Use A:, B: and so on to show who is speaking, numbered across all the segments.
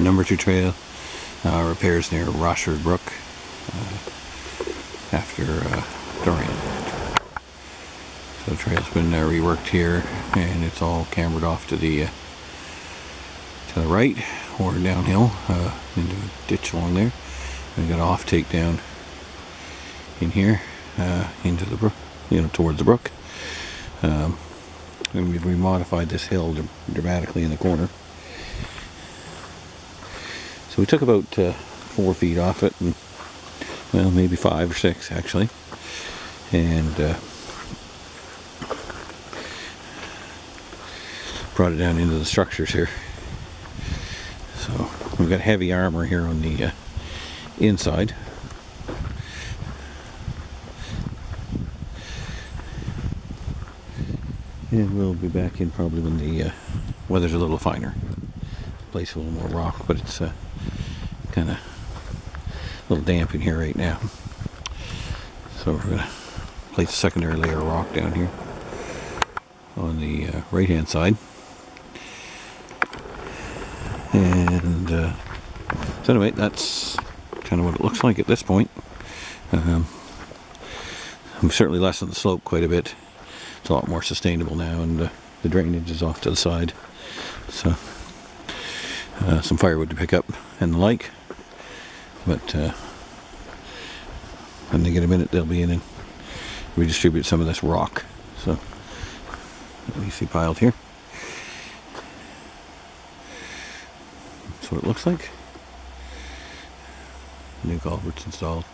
A: number two trail. Uh, repairs near Rochford Brook uh, after uh, Dorian. So the trail's been reworked here and it's all cambered off to the to the right or downhill uh, into a ditch along there. We got an off take down in here uh, into the brook, you know, towards the brook. Um, and we've remodified this hill dramatically in the corner. So we took about uh, four feet off it, and well, maybe five or six actually, and uh, brought it down into the structures here. So we've got heavy armor here on the uh, inside. And we'll be back in probably when the uh, weather's a little finer. Place a little more rock, but it's uh, kind of a little damp in here right now. So we're going to place a secondary layer of rock down here on the uh, right hand side. And uh, so anyway, that's kind of what it looks like at this point. Um, we've certainly lessened the slope quite a bit. It's a lot more sustainable now, and uh, the drainage is off to the side. So uh, some firewood to pick up and the like. But uh, when they get a minute, they'll be in and redistribute some of this rock. So you see piled here. That's what it looks like. New culverts installed.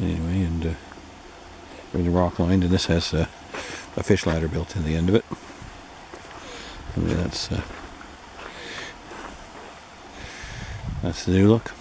A: Anyway, and uh, the rock lined, and this has uh, a fish ladder built in the end of it. Mean, that's uh, that's the new look.